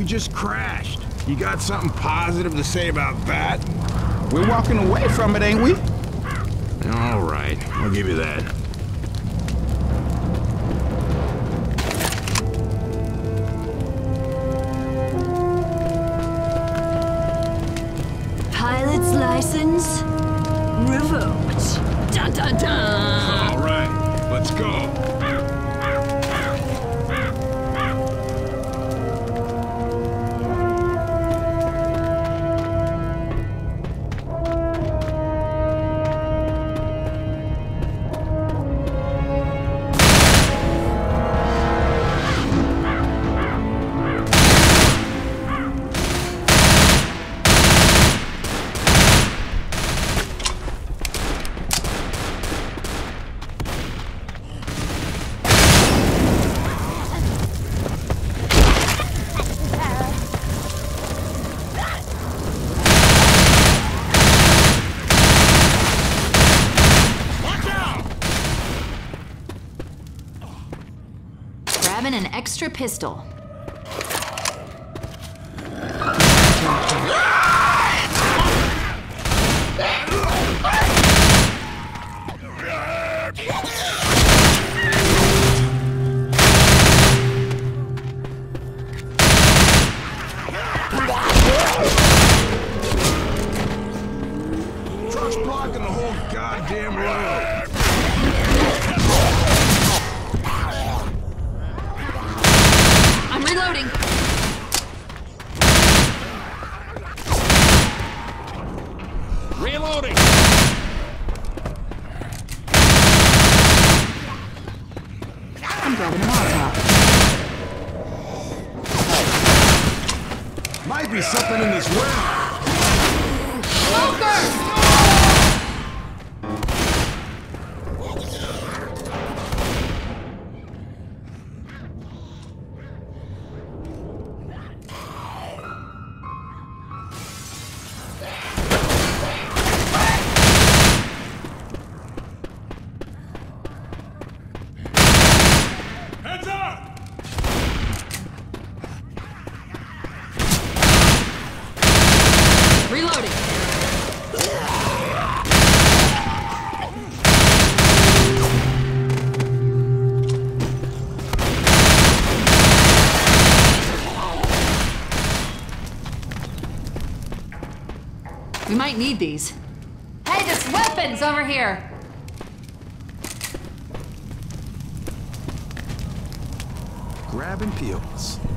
We just crashed. You got something positive to say about that? We're walking away from it, ain't we? All right, I'll give you that. Pilot's license revoked. Dun dun dun. All right, let's go. Pistol. Need these. Hey, there's weapons over here! Grabbing pills. Reloading!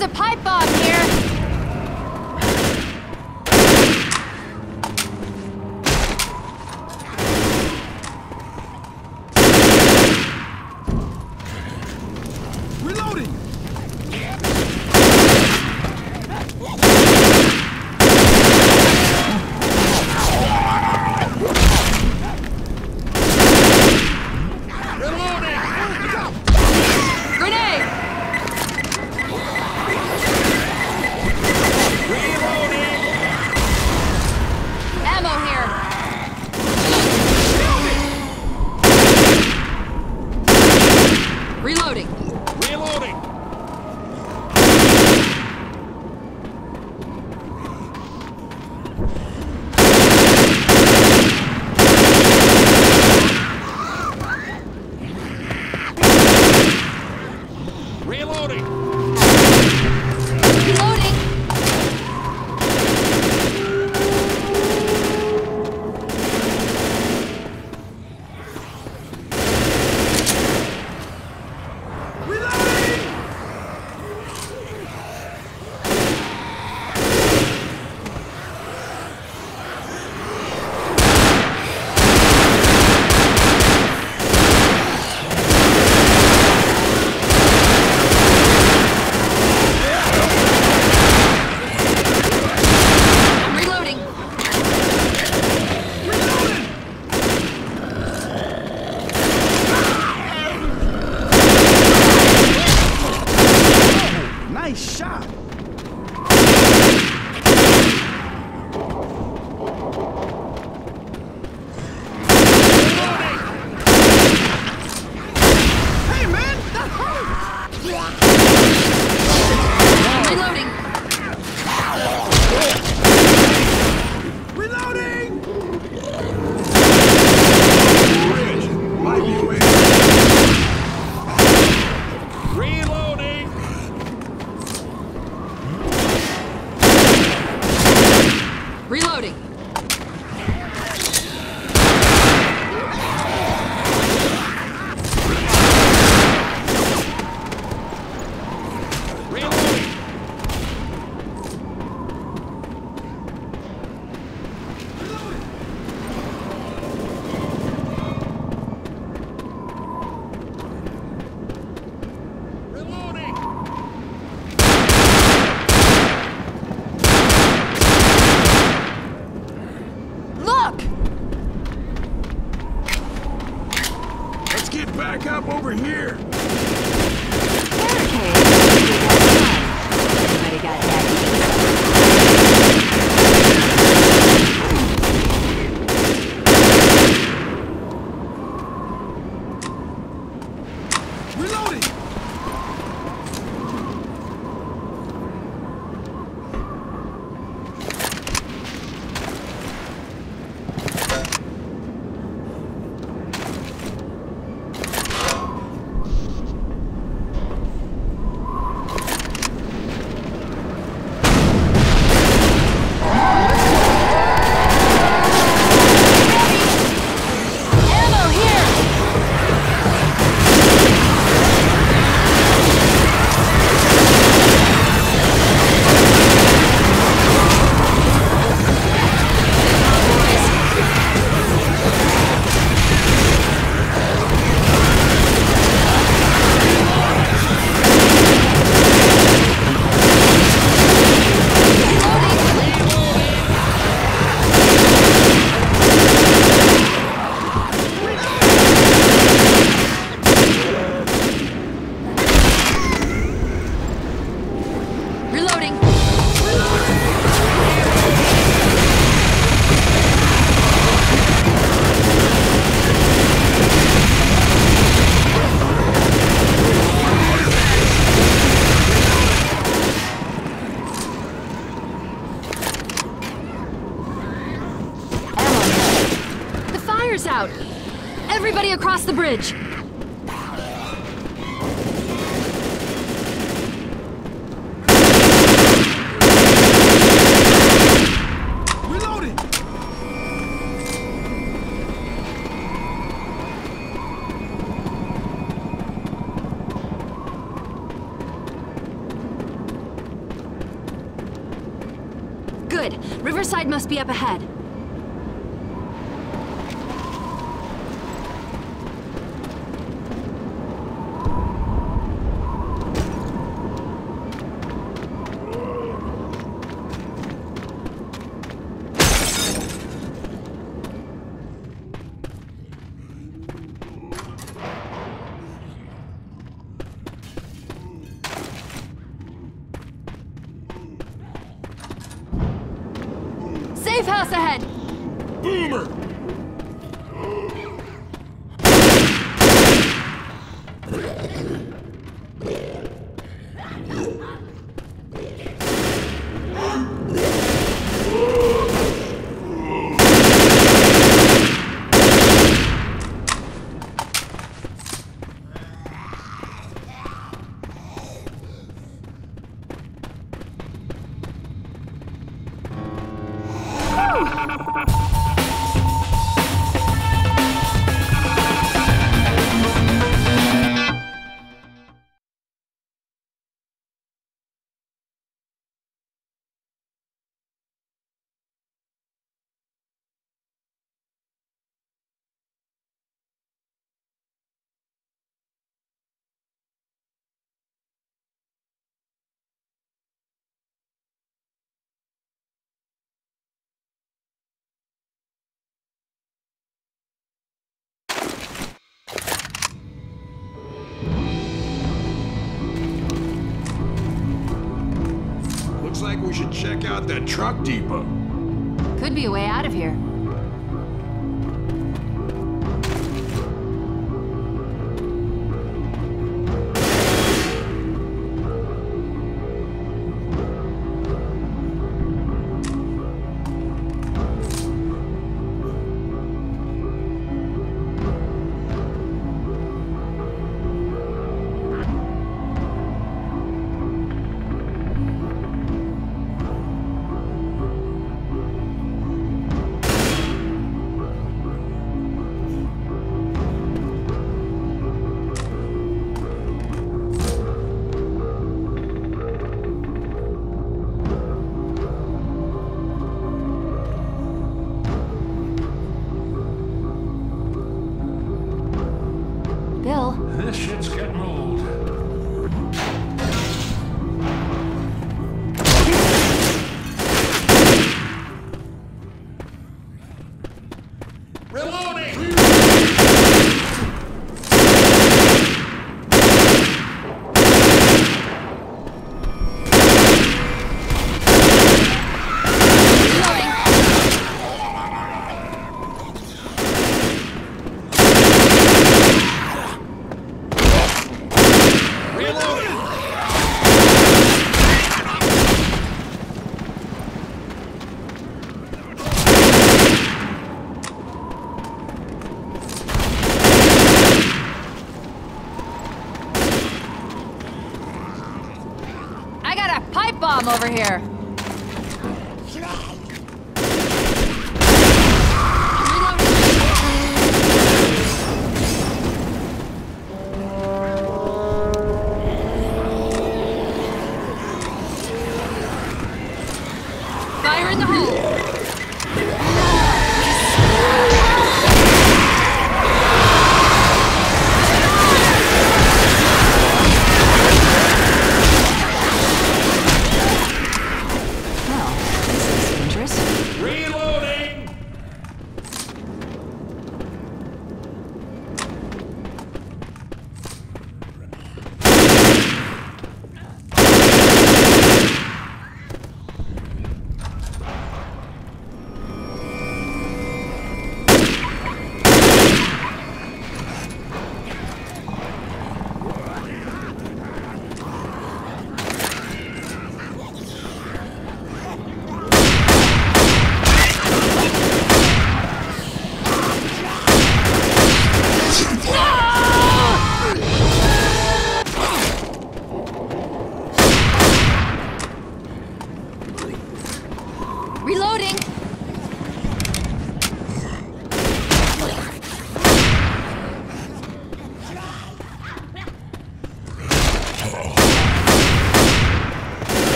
There's a pipe bomb Reloading. Good. Riverside must be up ahead. Yeah. Check out that truck depot. Could be a way out of here. Over here.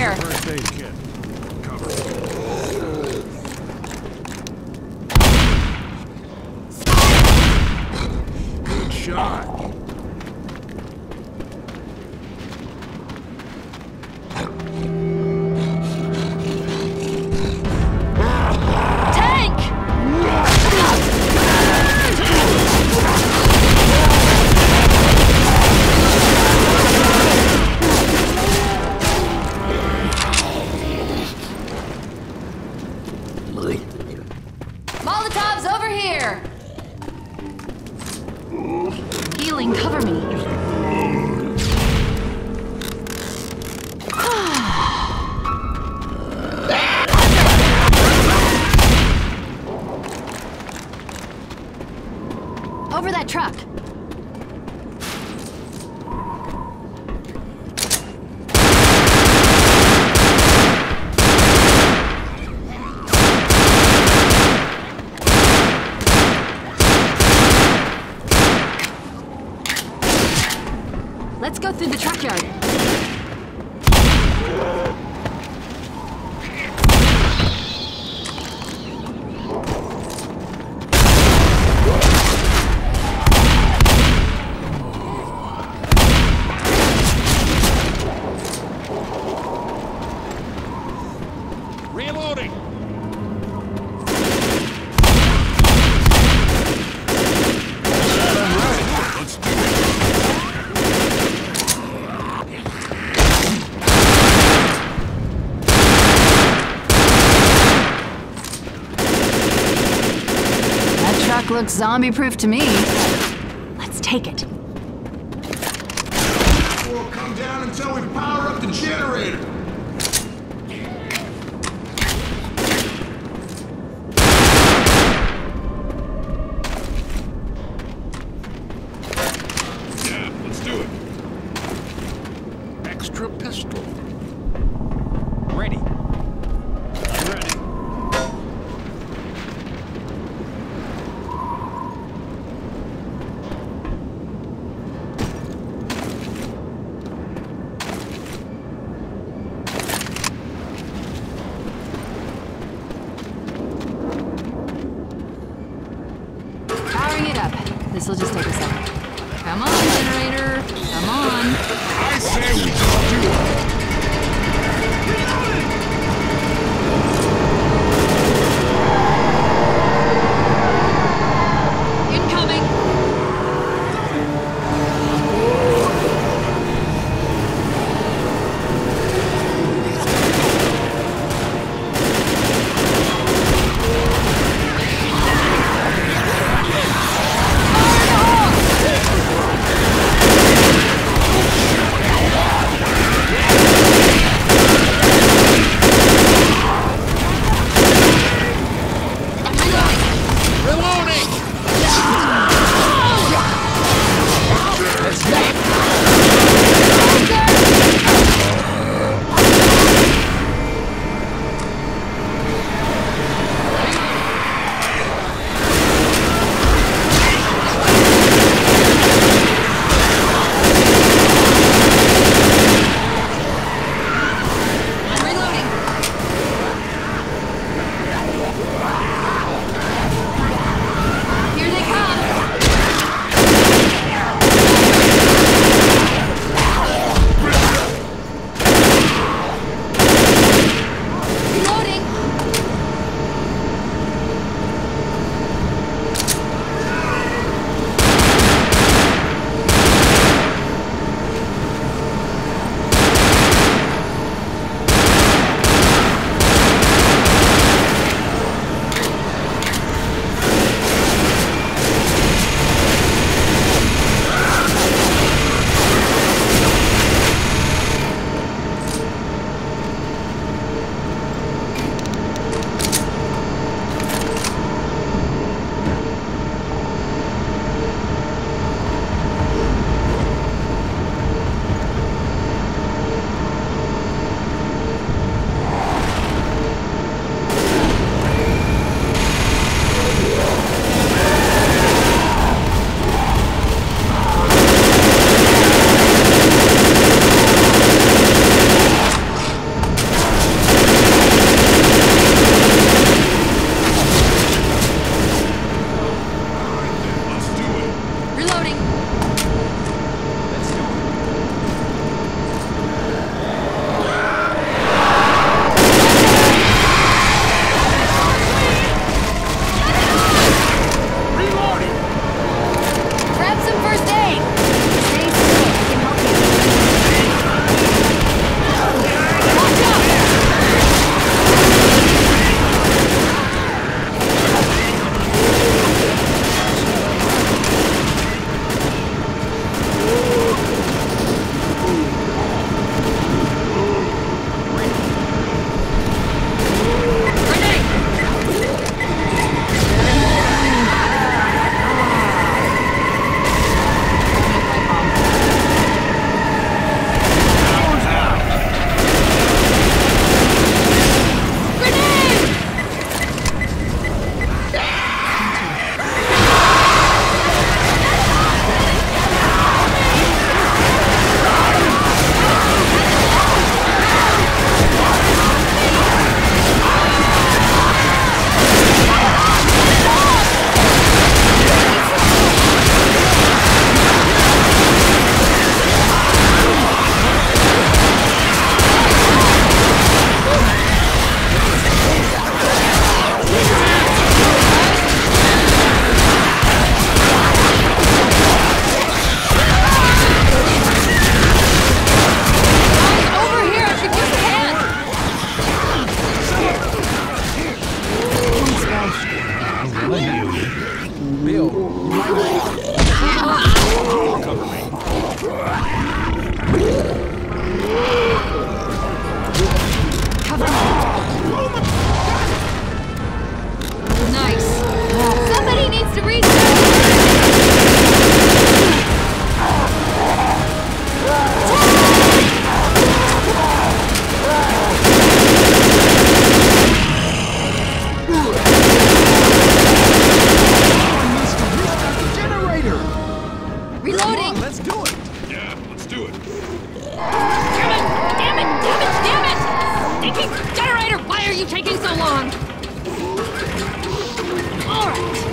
Here. First aid kit. Cover. Good shot. For that truck. Let's go through the truck yard. Looks zombie-proof to me. Let's take it. will just take a Reloading! Generator, why are you taking so long? All right.